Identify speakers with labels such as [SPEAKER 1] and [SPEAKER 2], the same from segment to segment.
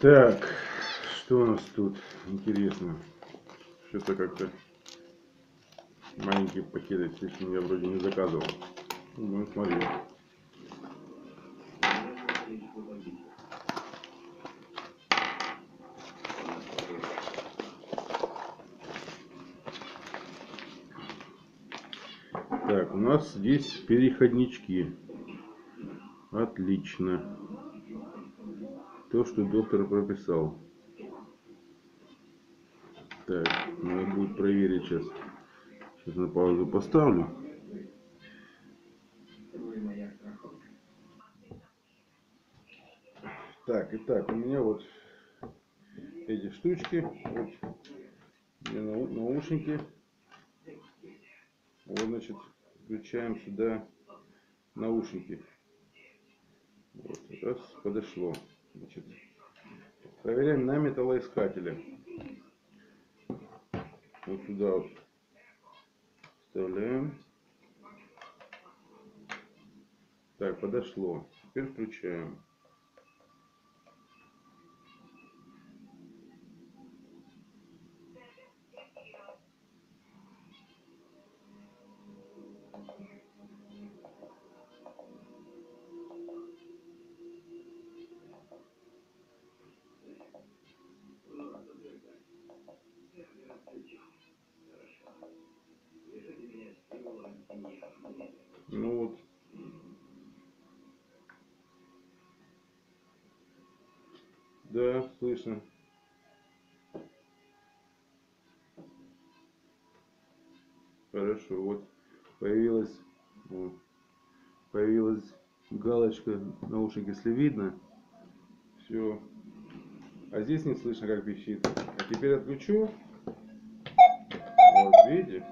[SPEAKER 1] Так, что у нас тут интересно? Что-то как-то маленькие пакеты, слишком я вроде не заказывал. Ну, смотреть. Так, у нас здесь переходнички. Отлично. То, что доктор прописал. Так, надо будет проверить сейчас. Сейчас на паузу поставлю. Так, итак, у меня вот эти штучки. Вот, наушники. Вот, значит, включаем сюда наушники. Вот, раз, подошло. Значит, проверяем на металлоискателе. Вот сюда вот вставляем. Так, подошло. Теперь включаем. Ну вот. Да, слышно. Хорошо, вот появилась, появилась галочка наушник, если видно. Все. А здесь не слышно, как пищит. А теперь отключу. Вот, видите?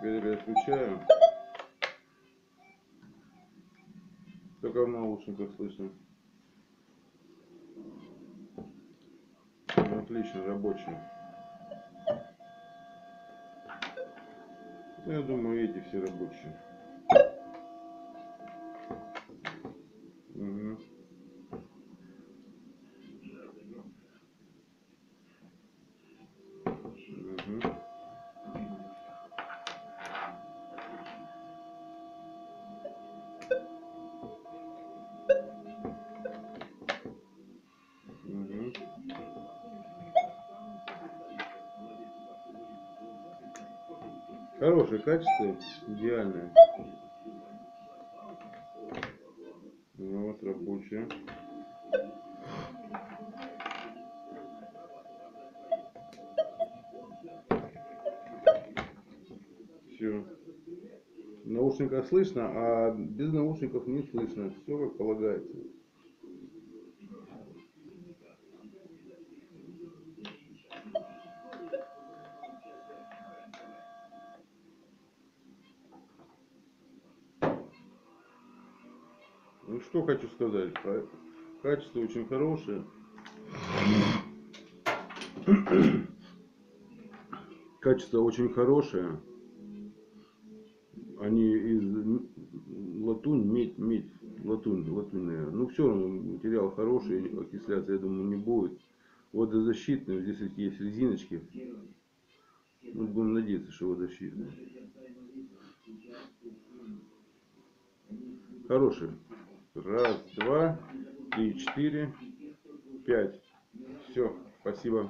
[SPEAKER 1] Опять отключаю. Только в наушниках слышно. Ну, отлично, рабочий. Ну, я думаю, эти все рабочие. Хорошее качество, идеальное. Ну вот рабочее. Все. В наушниках слышно, а без наушников не слышно. Все как полагается. Ну что хочу сказать. Ка- Качество очень хорошее. Качество очень хорошее. Они из латунь, медь, медь, латунь, латунь. Ну все равно материал хороший, окисляться, я думаю, не будет. Водозащитный, здесь вот есть резиночки. Ну, будем надеяться, что водозащитные. Хороший. Раз, два, три, четыре, пять. Все, спасибо.